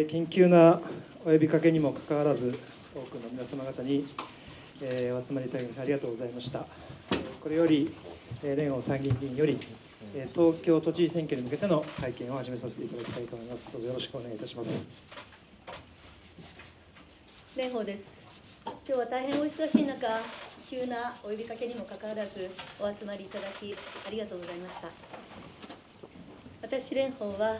えー緊急なお呼びかけにもかかわらず、多くの皆様方に、えーお集まりいただきありがとうございました。えーこれより、えー蓮舫参議院議員より、えー東京都知事選挙に向けての会見を始めさせていただきたいと思います。どうぞよろしくお願いいたします。蓮舫です今日は大変お忙しい中急なお呼びかけにもかかわらずお集まりいただきありがとうございました私蓮舫は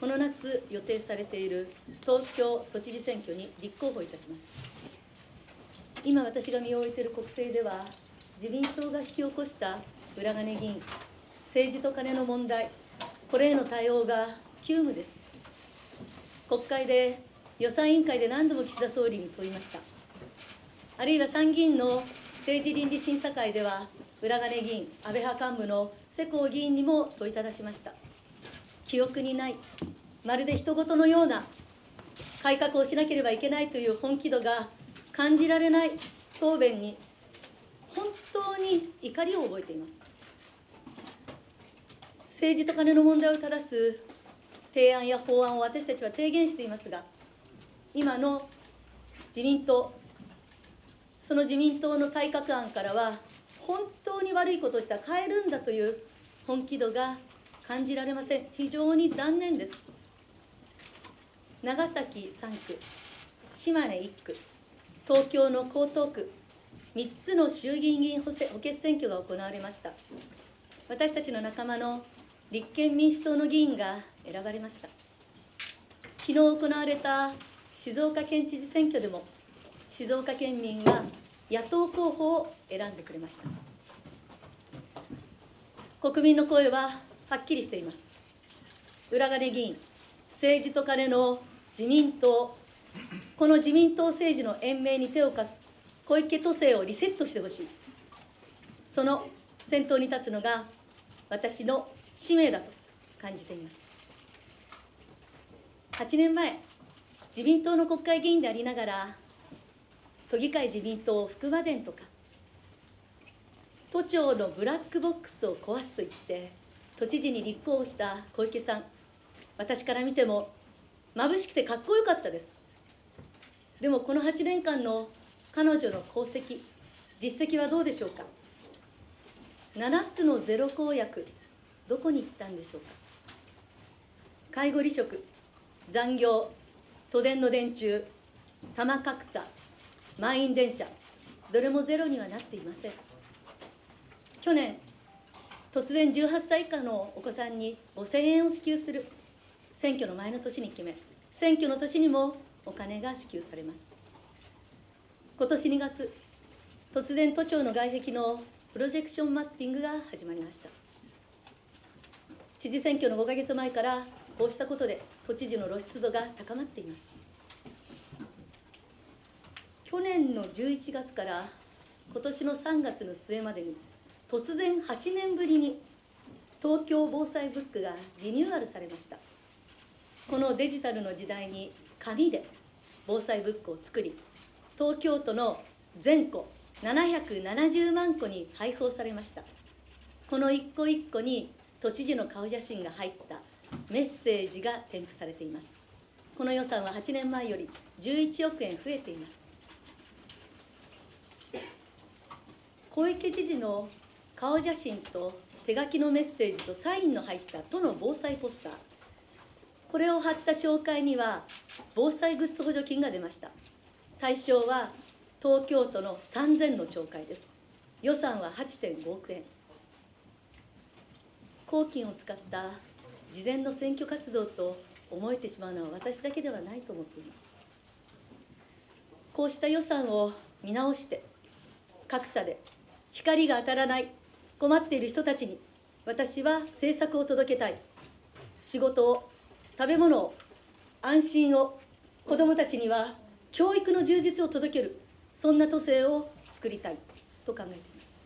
この夏予定されている東京都知事選挙に立候補いたします。今私が身を置いている国政では自民党が引き起こした裏金議員政治と金の問題これへの対応が急務です。国会で予算委員会で何度も岸田総理に問いました。あるいは参議院の政治倫理審査会では裏金議員安倍派幹部の世耕議員にも問いただしました。記憶にないまるで人事のような改革をしなければいけないという本気度が感じられない答弁に本当に怒りを覚えています。政治と金の問題を正す提案や法案を私たちは提言していますが今の自民党その自民党の改革案からは本当に悪いことをしたら変えるんだという本気度が感じられません。非常に残念です。長崎3区島根1区東京の江東区3つの衆議院議員補選補欠選挙が行われました。私たちの仲間の立憲民主党の議員が選ばれました。昨日行われた静岡県知事選挙でも静岡県民は野党候補を選んでくれました。国民の声ははっきりしています。裏金議員政治と金の自民党。この自民党政治の延命に手を貸す小池都政をリセットしてほしい。その先頭に立つのが私の使命だと感じています。8年前自民党の国会議員でありながら都議会自民党福間伝とか都庁のブラックボックスを壊すと言って都知事に立候補した小池さん私から見ても眩しくてかっこよかったです。でもこの8年間の彼女の功績実績はどうでしょうか？7つのゼロ公約どこに行ったんでしょうか？介護離職残業都電の電柱玉格差満員電車どれもゼロにはなっていません。去年突然18歳以下のお子さんに5000円を支給する。選挙の前の年に決め選挙の年にもお金が支給されます。今年2月突然都庁の外壁のプロジェクションマッピングが始まりました。知事選挙の5か月前からこうしたことで都知事の露出度が高まっています。去年の11月から今年の3月の末までに突然8年ぶりに東京防災ブックがリニューアルされました。このデジタルの時代に紙で防災ブックを作り東京都の全戸770万個に配布されました。この一個一個に都知事の顔写真が入ったメッセージが添付されています。この予算は8年前より11億円増えています。小池知事の顔写真と手書きのメッセージとサインの入った都の防災ポスター。これを貼った町会には防災グッズ補助金が出ました。対象は東京都の3000の町会です。予算は8.5億円。公金を使った事前の選挙活動と思えてしまうのは私だけではないと思っています。こうした予算を見直して格差で光が当たらない困っている人たちに私は政策を届けたい。仕事を食べ物を安心を子どもたちには教育の充実を届けるそんな都政を作りたいと考えています。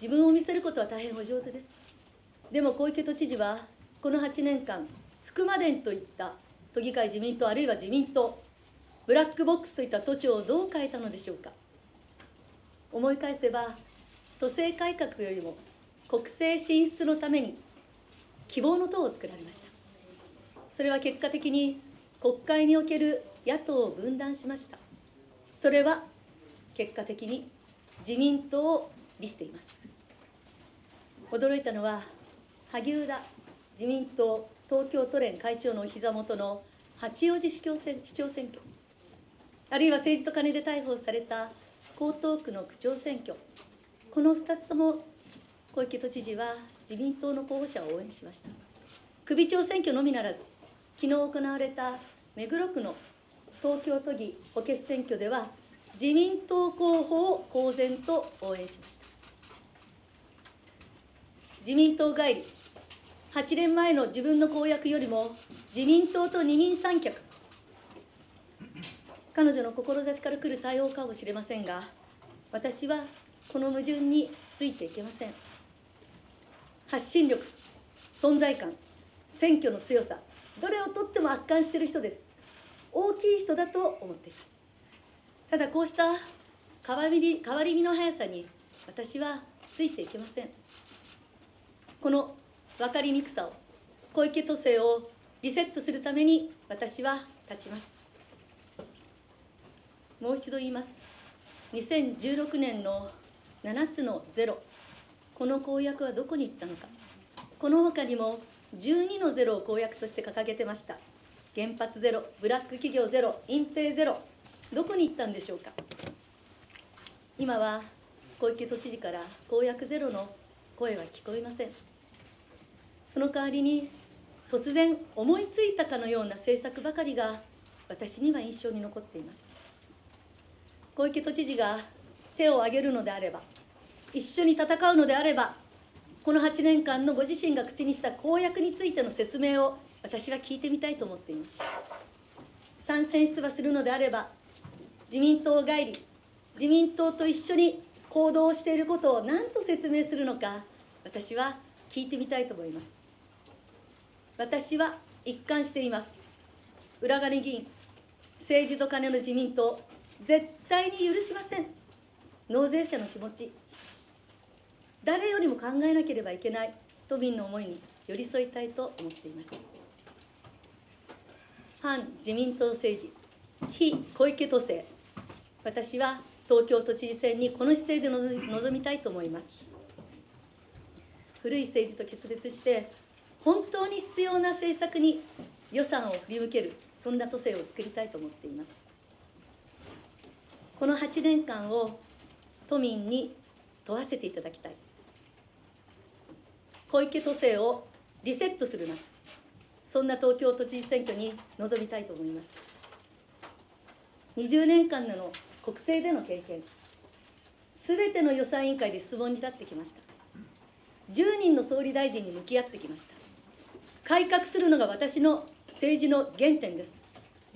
自分を見せることは大変お上手です。でも小池都知事はこの8年間福間伝といった都議会自民党あるいは自民党ブラックボックスといった都庁をどう変えたのでしょうか。思い返せば都政改革よりも国政進出のために希望の党を作られました。それは結果的に国会における野党を分断しました。それは結果的に自民党を利しています。驚いたのは萩生田自民党東京都連会長のお膝元の八王子市長選市長選挙。あるいは政治と金で逮捕された江東区の区長選挙。この2つとも小池都知事は自民党の候補者を応援しました。首長選挙のみならず昨日行われた目黒区の東京都議補欠選挙では自民党候補を公然と応援しました。自民党帰り8年前の自分の公約よりも自民党と二人三脚。彼女の志から来る対応かもしれませんが私はこの矛盾についていけません。発信力存在感選挙の強さどれをとっても圧巻している人です。大きい人だと思っています。ただこうした変わり変わり身の速さに私はついていけません。この分かりにくさを小池都政をリセットするために私は立ちます。もう一度言います。2016年の7つのゼロ。この公約はどこに行ったのか。この他にも12のゼロを公約として掲げてました。原発ゼロブラック企業ゼロ隠蔽ゼロ。どこに行ったんでしょうか。今は小池都知事から公約ゼロの声は聞こえません。その代わりに突然思いついたかのような政策ばかりが私には印象に残っています。小池都知事が手を挙げるのであれば一緒に戦うのであればこの8年間のご自身が口にした公約についての説明を私は聞いてみたいと思っています。参戦出馬するのであれば自民党帰り自民党と一緒に行動していることを何と説明するのか私は聞いてみたいと思います。私は一貫しています。裏金議員政治と金の自民党絶対に許しません。納税者の気持ち。誰よりも考えなければいけない。都民の思いに寄り添いたいと思っています。反自民党政治。非小池都政。私は東京都知事選にこの姿勢で臨みたいと思います。古い政治と決別して本当に必要な政策に予算を振り向ける。そんな都政を作りたいと思っています。この8年間を都民に問わせていただきたい。小池都政をリセットする夏。そんな東京都知事選挙に臨みたいと思います。20年間の国政での経験。すべての予算委員会で質問に立ってきました。10人の総理大臣に向き合ってきました。改革するのが私の政治の原点です。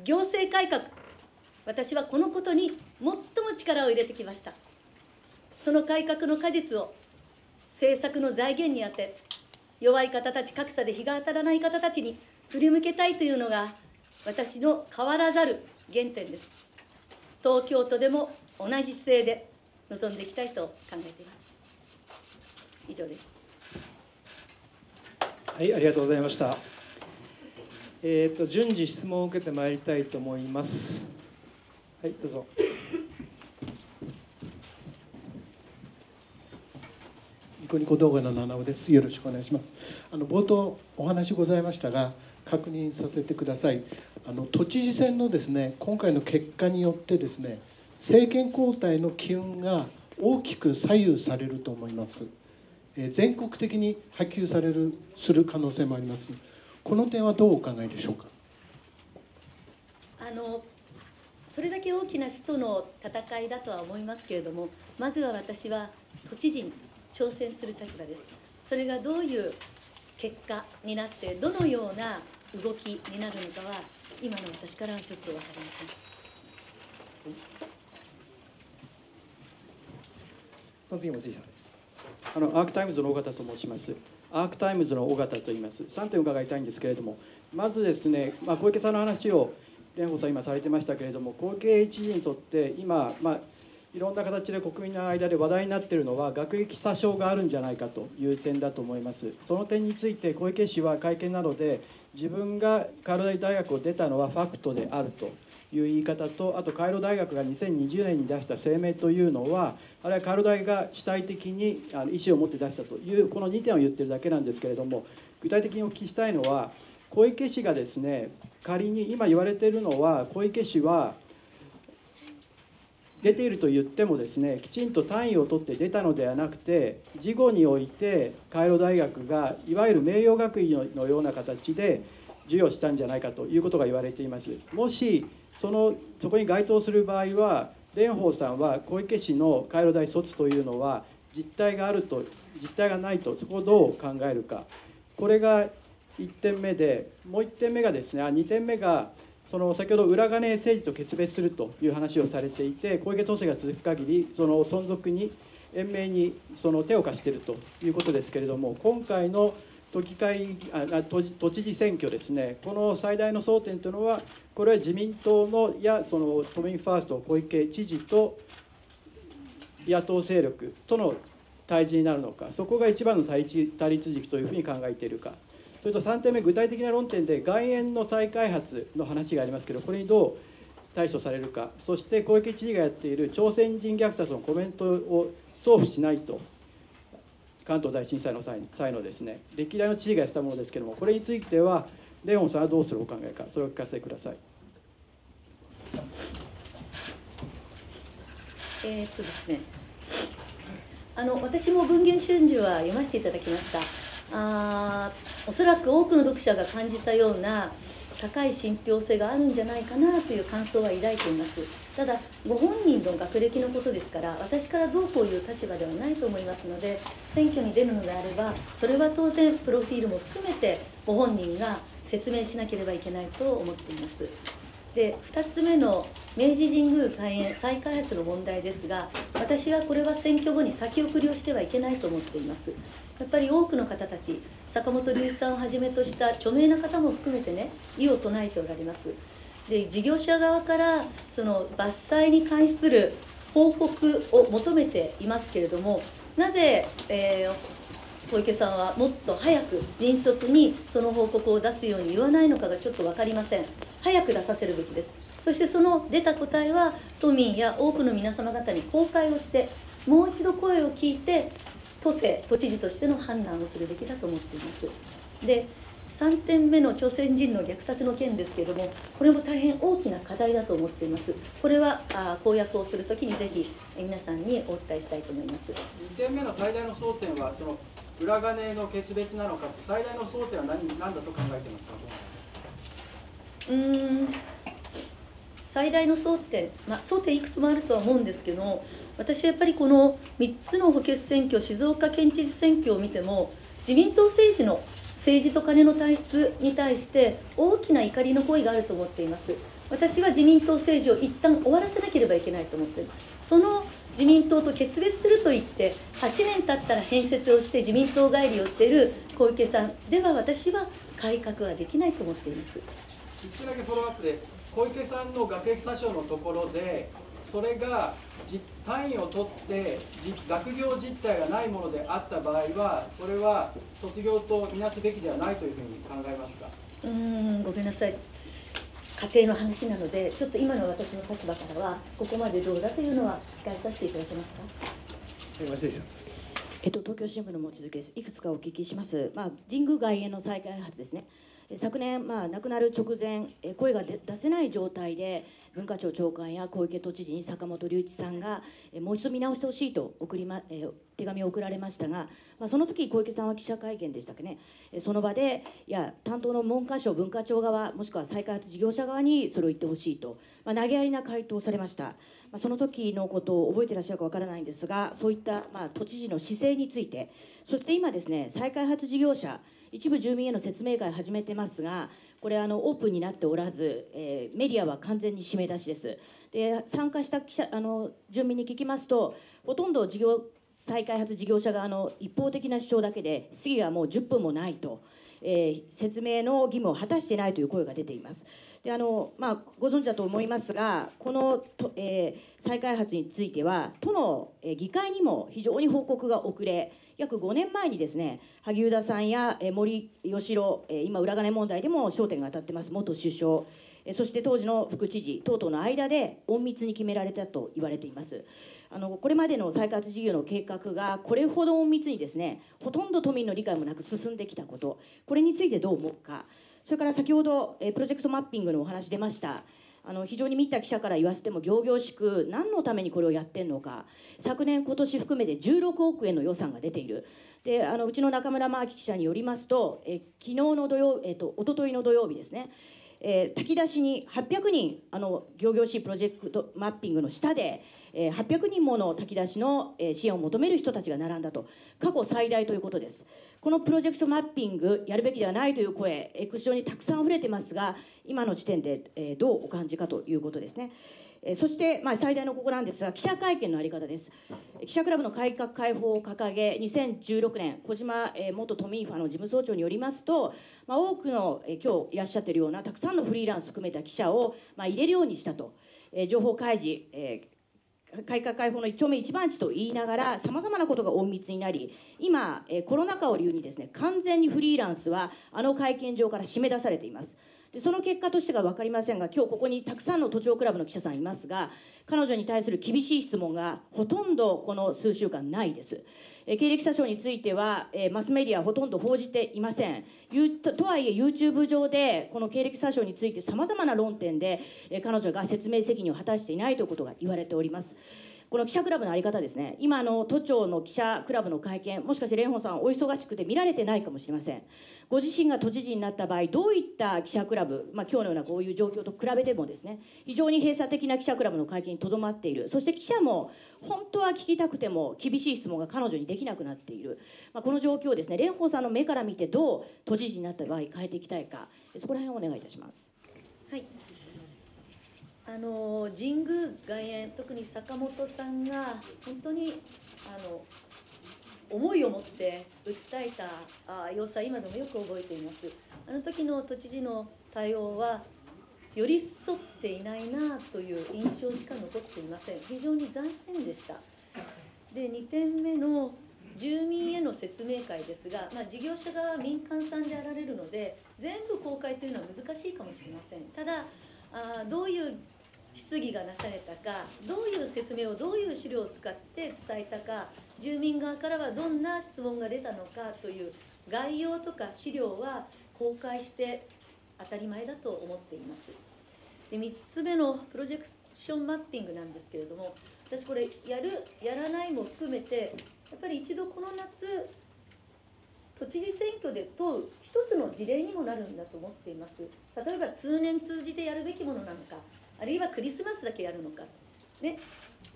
行政改革私はこのことに最も力を入れてきました。その改革の果実を政策の財源に充て弱い方たち格差で日が当たらない方たちに振り向けたいというのが私の変わらざる原点です。東京都でも同じ姿勢で臨んでいきたいと考えています。以上です。はいありがとうございました。えっ、ー、と順次質問を受けてまいりたいと思います。はいどうぞニコニコ動画の七尾です。よろしくお願いします。あの冒頭お話ございましたが、確認させてください。あの都知事選のですね、今回の結果によってですね、政権交代の機運が大きく左右されると思います。え全国的に波及されるする可能性もあります。この点はどうお考えでしょうか？あのそれだけ大きな首都の戦いだとは思いますけれども、まずは私は都知事に挑戦する立場です。それがどういう結果になってどのような動きになるのかは今の私からはちょっと分かりません。その次も杉さん。あのアークタイムズの尾形と申します。アークタイムズの尾形と言います。3点伺いたいんですけれどもまずですね、まあ、小池さんの話を蓮舫さん今されてましたけれども小池知事にとって今、まあ、いろんな形で国民の間で話題になっているのは学歴詐称があるんじゃないかという点だと思います。その点について小池氏は会見などで自分がカイロ大学を出たのはファクトであるという言い方とあとカイロ大学が2020年に出した声明というのはあれはカイロ大が主体的に意思を持って出したというこの2点を言ってるだけなんですけれども具体的にお聞きしたいのは小池氏がですね仮に今言われているのは小池氏は出ていると言ってもですねきちんと単位を取って出たのではなくて事後においてカイロ大学がいわゆる名誉学位のような形で授与したんじゃないかということが言われています。もしそのそこに該当する場合は蓮舫さんは小池氏のカイロ大卒というのは実態があると実態がないとそこをどう考えるか。これが1点目でもう1点目がですねあ2点目がその先ほど裏金政治と決別するという話をされていて小池都政が続く限りその存続に延命にその手を貸しているということですけれども今回の都議会あ都都知事選挙ですねこの最大の争点というのはこれは自民党のやその都民ファースト小池知事と野党勢力との対峙になるのかそこが一番の対立対立軸というふうに考えているか。それと3点目具体的な論点で外苑の再開発の話がありますけどこれにどう対処されるか。そして小池知事がやっている朝鮮人虐殺のコメントを送付しないと。関東大震災の際際のですね。歴代の知事がやったものですけれどもこれについてはレオンさんはどうするお考えか。それをお聞かせください。えー、っとですね。あの私も文言春秋は読ませていただきました。あおそらく多くの読者が感じたような高い信憑性があるんじゃないかなという感想は抱いています。ただご本人の学歴のことですから私からどうこういう立場ではないと思いますので選挙に出るのであればそれは当然プロフィールも含めてご本人が説明しなければいけないと思っています。で2つ目の明治神宮開園再開発の問題ですが私はこれは選挙後に先送りをしてはいけないと思っています。やっぱり多くの方たち坂本龍一さんをはじめとした著名な方も含めてね異を唱えておられます。で事業者側からその伐採に関する報告を求めていますけれどもなぜ、えー、小池さんはもっと早く迅速にその報告を出すように言わないのかがちょっと分かりません。早く出させるべきです。そしてその出た答えは都民や多くの皆様方に公開をしてもう一度声を聞いて都政都知事としての判断をするべきだと思っています。で3点目の朝鮮人の虐殺の件ですけれどもこれも大変大きな課題だと思っています。これはあ公約をするときにぜひ皆さんにお伝えしたいと思います。2点目の最大の争点はその裏金の決別なのか最大の争点は何何だと考えてますか？うん。最大の争点、まあ、争点いくつもあるとは思うんですけど私はやっぱりこの3つの補欠選挙静岡県知事選挙を見ても自民党政治の政治と金の体質に対して大きな怒りの声があると思っています。私は自民党政治を一旦終わらせなければいけないと思っているその自民党と決別すると言って8年経ったら変節をして自民党帰りをしている小池さんでは私は改革はできないと思っています。一つだけフォローアップで小池さんの学歴詐称のところでそれが単位を取って学業実態がないものであった場合はそれは卒業とみなすべきではないというふうに考えますか？うんごめんなさい家庭の話なのでちょっと今の私の立場からはここまでどうだというのは控えさせていただけますか？えっと、東京新聞の望月です。いくつかお聞きします。まあ、神宮外苑の再開発ですね。昨年、まあ、亡くなる直前声が出せない状態で文化庁長官や小池都知事に坂本龍一さんがもう一度見直してほしいと送り、ま、手紙を送られましたが、まあ、その時小池さんは記者会見でしたっけねその場でいや担当の文科省文化庁側もしくは再開発事業者側にそれを言ってほしいと、まあ、投げやりな回答をされました、まあ、その時のことを覚えてらっしゃるかわからないんですがそういった、まあ、都知事の姿勢についてそして今ですね再開発事業者一部住民への説明会を始めてますがこれあのオープンになっておらず、えー、メディアは完全に締め出しです。で参加した記者あの住民に聞きますとほとんど事業再開発事業者側の一方的な主張だけで質疑はもう10分もないと、えー、説明の義務を果たしていないという声が出ています。であのまあ、ご存知だと思いますが、このと、えー、再開発については、都の、えー、議会にも非常に報告が遅れ、約5年前にですね、萩生田さんや、えー、森喜朗、えー、今、裏金問題でも焦点が当たってます、元首相、えー、そして当時の副知事等々の間で隠密に決められたと言われています。あのこれまでの再開発事業の計画がこれほど隠密にですねほとんど都民の理解もなく進んできたことこれについてどう思うかそれから先ほど、えプロジェクトマッピングのお話出ました。あの非常に見た記者から言わせても仰々しく何のためにこれをやってんのか。昨年今年含めて16億円の予算が出ている。であのうちの中村真明記者によりますとえ昨日の土曜、えっと一昨日の土曜日ですね。えー、炊き出しに800人あの行々しいプロジェクトマッピングの下で、えー、800人もの炊き出しの、えー、支援を求める人たちが並んだと過去最大ということですこのプロジェクトマッピングやるべきではないという声エクスションにたくさん溢れてますが今の時点で、えー、どうお感じかということですね。えそして、まあ、最大のここなんですが記者会見の在り方です記者クラブの改革開放を掲げ2016年小島、え元都民ファの事務総長によりますと、まあ、多くの、え今日いらっしゃってるようなたくさんのフリーランス含めた記者を、まあ、入れるようにしたと、え情報開示、え改革開放の一丁目一番地と言いながらさまざまなことが隠密になり今、えコロナ禍を理由にですね完全にフリーランスはあの会見場から締め出されています。でその結果としてが分かりませんが今日ここにたくさんの都庁クラブの記者さんいますが彼女に対する厳しい質問がほとんどこの数週間ないです。え経歴詐称については、えマスメディアはほとんど報じていませんととはいえ YouTube 上でこの経歴詐称についてさまざまな論点で、え彼女が説明責任を果たしていないということが言われております。この記者クラブの在り方ですね。今の都庁の記者クラブの会見もしかして蓮舫さんお忙しくて見られてないかもしれません。ご自身が都知事になった場合どういった記者クラブ、まあ、今日のようなこういう状況と比べてもですね非常に閉鎖的な記者クラブの会見にとどまっている。そして記者も本当は聞きたくても厳しい質問が彼女にできなくなっている、まあ、この状況をですね蓮舫さんの目から見てどう都知事になった場合変えていきたいかそこら辺をお願いいたします。はい。あの神宮外苑特に坂本さんが本当にあの思いを持って訴えたあ様子は今でもよく覚えています。あの時の都知事の対応は寄り添っていないなという印象しか残っていません。非常に残念でした。で2点目の住民への説明会ですが、まあ、事業者が民間さんであられるので全部公開というのは難しいかもしれません。ただあどういう質疑がなされたかどういう説明をどういう資料を使って伝えたか住民側からはどんな質問が出たのかという概要とか資料は公開して当たり前だと思っています。で3つ目のプロジェクションマッピングなんですけれども私これやるやらないも含めてやっぱり一度この夏都知事選挙で問う一つの事例にもなるんだと思っています。例えば通年通じてやるべきものなのかあるいはクリスマスだけやるのか、ね、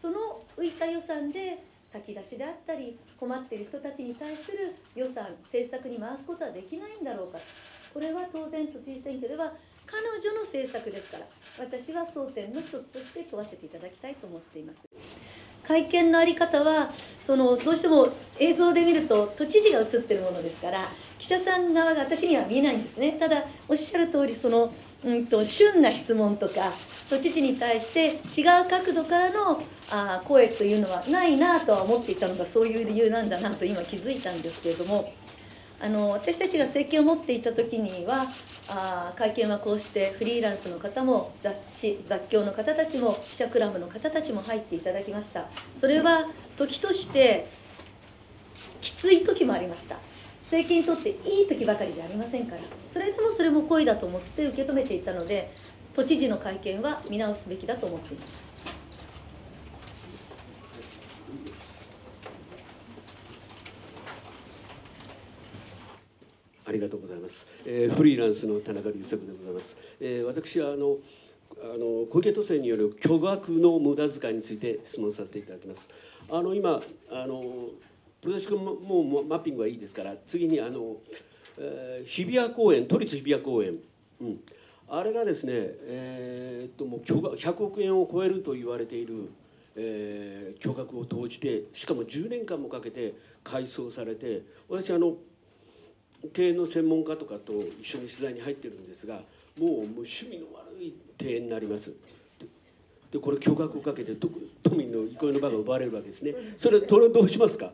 その浮いた予算で炊き出しであったり困っている人たちに対する予算政策に回すことはできないんだろうか。これは当然都知事選挙では彼女の政策ですから私は争点の一つとして問わせていただきたいと思っています。会見の在り方はそのどうしても映像で見ると都知事が映ってるものですから記者さん側が私には見えないんですね。ただおっしゃる通りそのうんと旬な質問とか都知事に対して違う角度からのあ声というのはないなとは思っていたのがそういう理由なんだなと今気づいたんですけれどもあの私たちが政権を持っていた時にはあ会見はこうしてフリーランスの方も雑誌雑協の方たちも記者クラブの方たちも入っていただきました。それは時としてきつい時もありました。政権にとっていい時ばかりじゃありませんからそれでもそれも恋だと思って受け止めていたので都知事の会見は見直すべきだと思っています。ありがとうございます。えー、フリーランスの田中隆作でございます。えー、私はあのあの小池都政による巨額の無駄遣いについて質問させていただきます。あの今あのプロジェクトももうマッピングはいいですから次にあの、えー、日比谷公園都立日比谷公園、うん、あれがですね、えー、っともう100億円を超えると言われている、えー、巨額を投じてしかも10年間もかけて改装されて私あの経営の専門家とかと一緒に取材に入ってるんですがもうもう趣味の悪い庭園になります。でこれ巨額をかけて都民の憩いの場が奪われるわけですね。それどうしますか？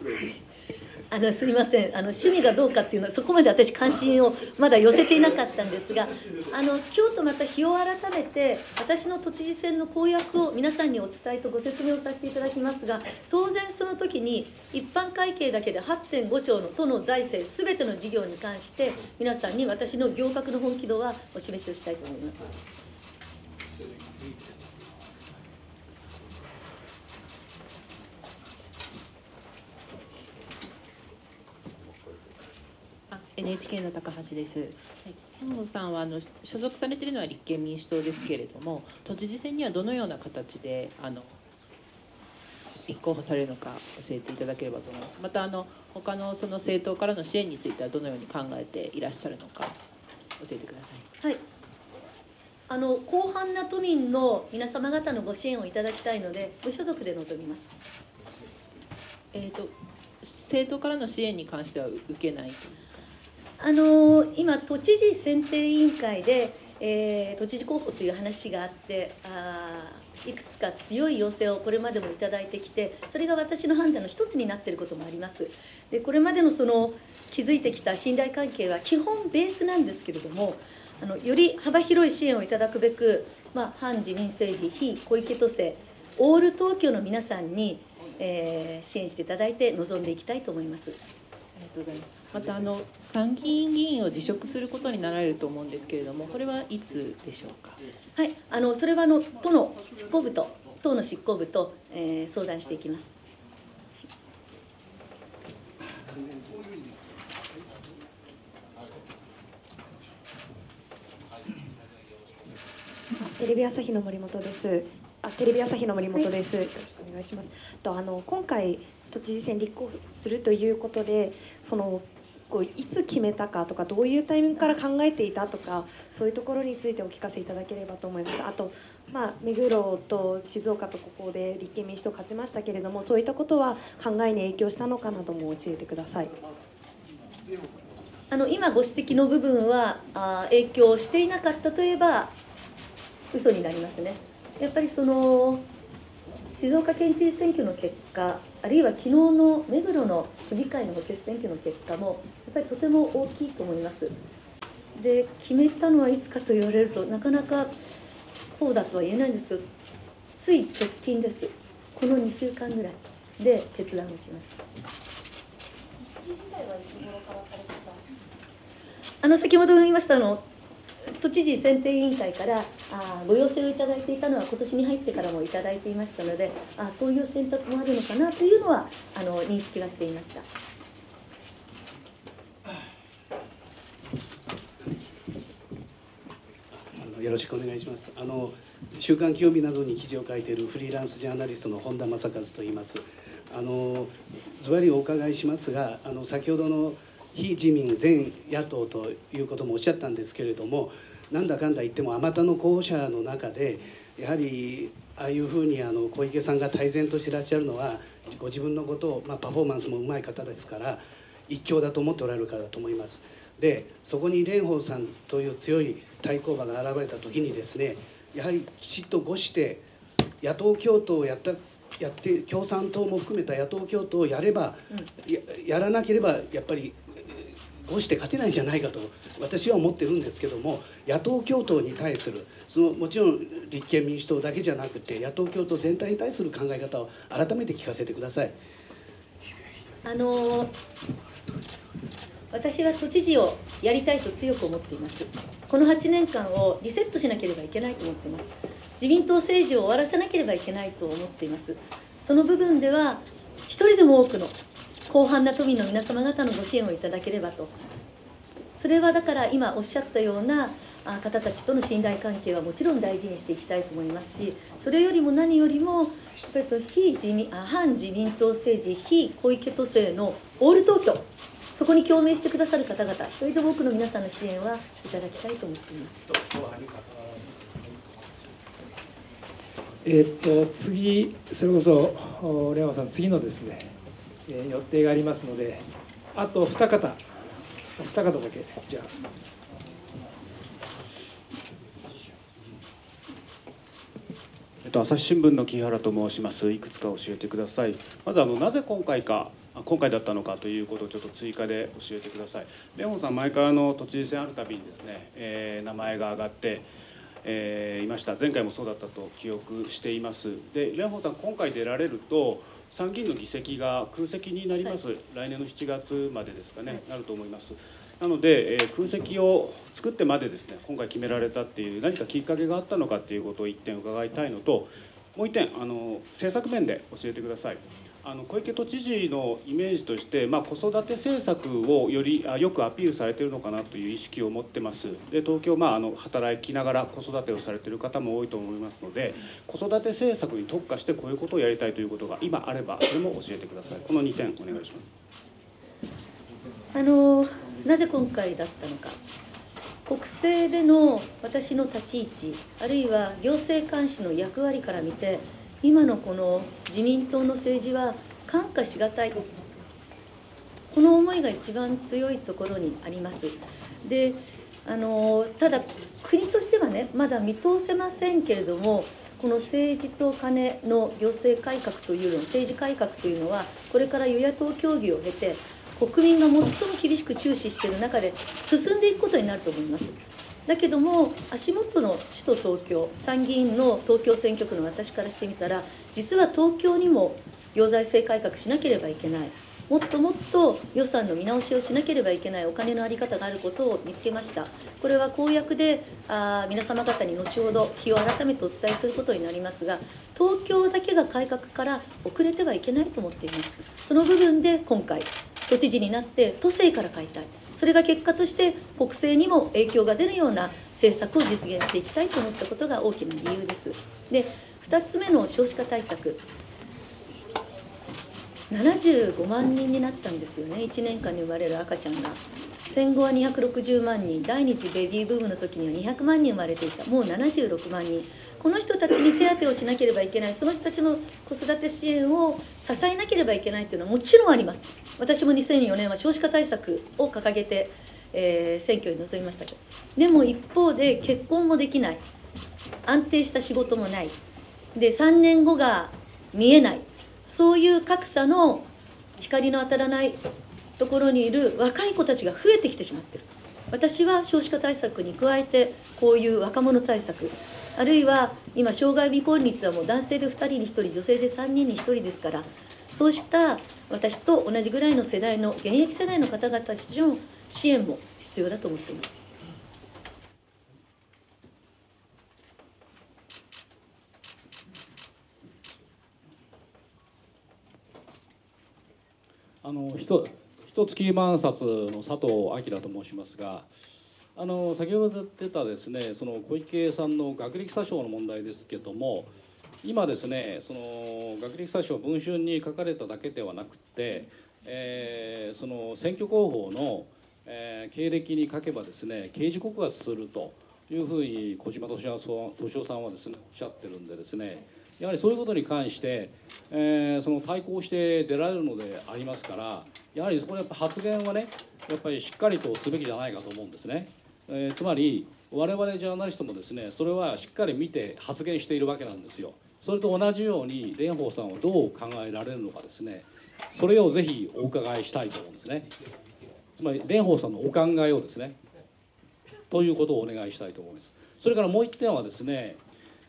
あのすみませんあの趣味がどうかっていうのはそこまで私関心をまだ寄せていなかったんですがあの今日とまた日を改めて私の都知事選の公約を皆さんにお伝えとご説明をさせていただきますが当然その時に一般会計だけで8.5兆の都の財政すべての事業に関して皆さんに私の行革の本気度はお示しをしたいと思います。NHK の高橋です。はい、山本さんはあの所属されているのは立憲民主党ですけれども、都知事選にはどのような形であの立候補されるのか教えていただければと思います。またあの他のその政党からの支援についてはどのように考えていらっしゃるのか教えてください。はいあの広範な都民の皆様方のご支援をいただきたいので無所属で臨みます。えっ、と政党からの支援に関しては受けない。あの今、都知事選定委員会で、えー都知事候補という話があってあいくつか強い要請をこれまでもいただいてきてそれが私の判断の一つになっていることもありますでこれまでのその築いてきた信頼関係は基本ベースなんですけれどもあのより幅広い支援をいただくべく、まあ、反自民政治非小池都政オール東京の皆さんに、えー支援していただいて臨んでいきたいと思います。ありがとうございます。またあの参議院議員を辞職することになられると思うんですけれども、これはいつでしょうか？はい、あのそれはあの都の執行部と党の執行部と、えー相談していきます。テレビ朝日の森本です。あ、テレビ朝日の森本です。よろしくお願いします。とあの今回都知事選立候補するということで、そのこういつ決めたかとかどういうタイミングから考えていたとかそういうところについてお聞かせいただければと思います。あとまあ目黒と静岡とここで立憲民主党勝ちましたけれども、そういったことは考えに影響したのかなども教えてください。あの今ご指摘の部分はあ影響していなかったといえば嘘になりますね。やっぱりその静岡県知事選挙の結果あるいは昨日の目黒の都議会の補欠選挙の結果もやっぱりとても大きいと思います。で決めたのはいつかと言われるとなかなかこうだとは言えないんですけどつい直近ですこの2週間ぐらいで決断をしました。あの先ほど言いましたあの都知事選定委員会からあご要請をいただいていたのは今年に入ってからもいただいていましたのであそういう選択もあるのかなというのはあの認識はしていました。よろしくお願いします。あの週刊清美などに記事を書いているフリーランスジャーナリストの本田正和と言います。あのズバリお伺いしますが、あの先ほどの非自民全野党ということもおっしゃったんですけれども、なんだかんだ言ってもあまたの候補者の中でやはりああいうふうにあの小池さんが泰然としていらっしゃるのはご自分のことを、まあ、パフォーマンスもうまい方ですから一強だと思っておられるからだと思います。でそこに蓮舫さんという強い対抗馬が現れた時にですねやはりきちっとごして野党共闘をやったやって共産党も含めた野党共闘をやれば、ややらなければやっぱりえーごして勝てないんじゃないかと私は思ってるんですけども野党共闘に対するそのもちろん立憲民主党だけじゃなくて野党共闘全体に対する考え方を改めて聞かせてください。あの私は都知事をやりたいと強く思っています。この8年間をリセットしなければいけないと思っています。自民党政治を終わらせなければいけないと思っています。その部分では一人でも多くの広範な都民の皆様方のご支援をいただければとそれはだから今おっしゃったような方たちとの信頼関係はもちろん大事にしていきたいと思いますしそれよりも何よりもやっぱりその非自民あ反自民党政治非小池都政のオール東京そこに共鳴してくださる方々一人でも多くの皆さんの支援はいただきたいと思っています。えーっと次それこそおレオさん次のですね、え予定がありますのであと2方お二方だけじゃあ。えっと、朝日新聞の木原と申します。いくつか教えてください。まずあのなぜ今回か今回だったのかということをちょっと追加で教えてください。蓮舫さん前からの都知事選あるたびにですね、えー、名前が上がって。えー、いました前回もそうだったと記憶していますで蓮舫さん今回出られると参議院の議席が空席になります、はい、来年の7月までですかね、はい、なると思います。なので、えー、空席を作ってまでですね今回決められたっていう何かきっかけがあったのかっていうことを一点伺いたいのともう一点あの政策面で教えてください。あの小池都知事のイメージとして、まあ、子育て政策をよりよくアピールされているのかなという意識を持ってます。で東京、まあ、あの働きながら子育てをされている方も多いと思いますので子育て政策に特化してこういうことをやりたいということが今あればそれも教えてください。この2点お願いします。あのなぜ今回だったのか。国政での私の立ち位置あるいは行政監視の役割から見て今のこの自民党の政治は看過しがたいこの思いが一番強いところにありますであのただ国としてはねまだ見通せませんけれどもこの政治と金の行政改革というの政治改革というのはこれから与野党協議を経て国民が最も厳しく注視している中で進んでいくことになると思います。だけども足元の首都東京参議院の東京選挙区の私からしてみたら実は東京にも行財政改革しなければいけない。もっともっと予算の見直しをしなければいけないお金の在り方があることを見つけました。これは公約であ皆様方に後ほど日を改めてお伝えすることになりますが東京だけが改革から遅れてはいけないと思っています。その部分で今回都知事になって都政から変えたい。それが結果として国政にも影響が出るような政策を実現していきたいと思ったことが大きな理由です。で2つ目の少子化対策。75万人になったんですよね。1年間に生まれる赤ちゃんが。戦後は260万人。第二次ベビーブームの時には200万人生まれていた。もう76万人。この人たちに手当てをしなければいけない。その人たちの子育て支援を支えなければいけないというのはもちろんあります。私も2004年は少子化対策を掲げて、えー、選挙に臨みましたけど。でも一方で結婚もできない。安定した仕事もない。で3年後が見えない。そういう格差の光の当たらないところにいる若い子たちが増えてきてしまってる。私は少子化対策に加えてこういう若者対策あるいは今障害未婚率はもう男性で2人に1人女性で3人に1人ですからそうした私と同じぐらいの世代の現役世代の方々たちの支援も必要だと思っています。あのひと一月万冊の佐藤明と申しますがあの先ほど出たですねその小池さんの学歴詐称の問題ですけども今ですねその学歴詐称文春に書かれただけではなくて、えー、その選挙広報の、えー、経歴に書けばですね刑事告発するというふうに小島敏夫さんはですねおっしゃってるんでですねやはりそういうことに関して、えー、その対抗して出られるのでありますからやはりそこでやっぱ発言はねやっぱりしっかりとすべきじゃないかと思うんですね。えー、つまり我々ジャーナリストもですねそれはしっかり見て発言しているわけなんですよ。それと同じように蓮舫さんはどう考えられるのかですねそれをぜひお伺いしたいと思うんですね。つまり蓮舫さんのお考えをですねということをお願いしたいと思います。それからもう一点はですね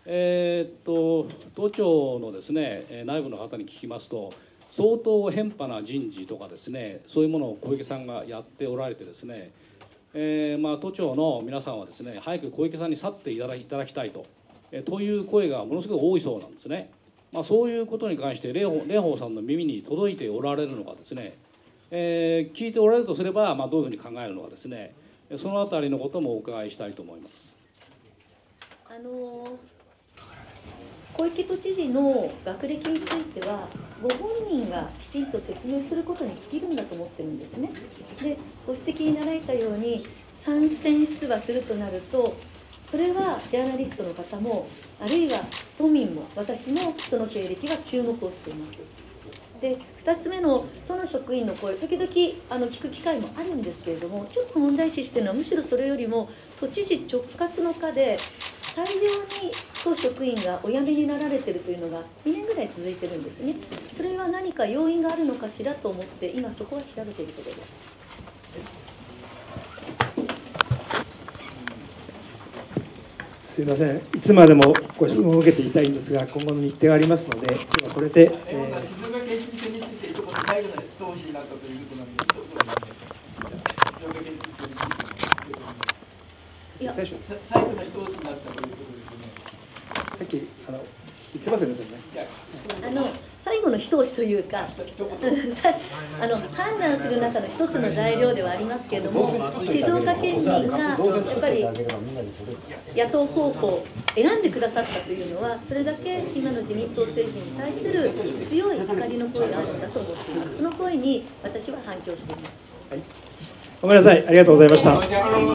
えー、っと都庁のですね内部の方に聞きますと相当変派な人事とかですねそういうものを小池さんがやっておられてですね、えー、まあ、都庁の皆さんはですね早く小池さんに去っていただきたいと、え、という声がものすごく多いそうなんですね。まあ、そういうことに関して蓮舫さんの耳に届いておられるのかですね、えー、聞いておられるとすれば、まあ、どういうふうに考えるのかですねその辺りのこともお伺いしたいと思います。あの小池都知事の学歴についてはご本人がきちんと説明することに尽きるんだと思ってるんですね。でご指摘になられたように参戦出馬するとなるとそれはジャーナリストの方もあるいは都民も私もその経歴は注目をしています。で2つ目の都の職員の声時々あの聞く機会もあるんですけれどもちょっと問題視してるのはむしろそれよりも都知事直轄の課で大量に党職員がお辞めになられているというのが2年ぐらい続いてるんですね。それは何か要因があるのかしらと思って今そこは調べているところです。すみません、いつまでもご質問を受けていたいんですが、今後の日程がありますので、今日はこれで、えー静岡県知事選について一言最後の一押しになったということなんで、一言なんで、静岡県知事選についていやさ最後の一押しになったということですよね。さっきあの言ってますよね、それね。あの最後の一押しというか、あの判断する中の一つの材料ではありますけれども、静岡県民がやっぱり野党候補を選んでくださったというのは、それだけ今の自民党政治に対する強い怒りの声があるんだと思っています。その声に私は反響しています。ごめんなさい、ありがとうございました。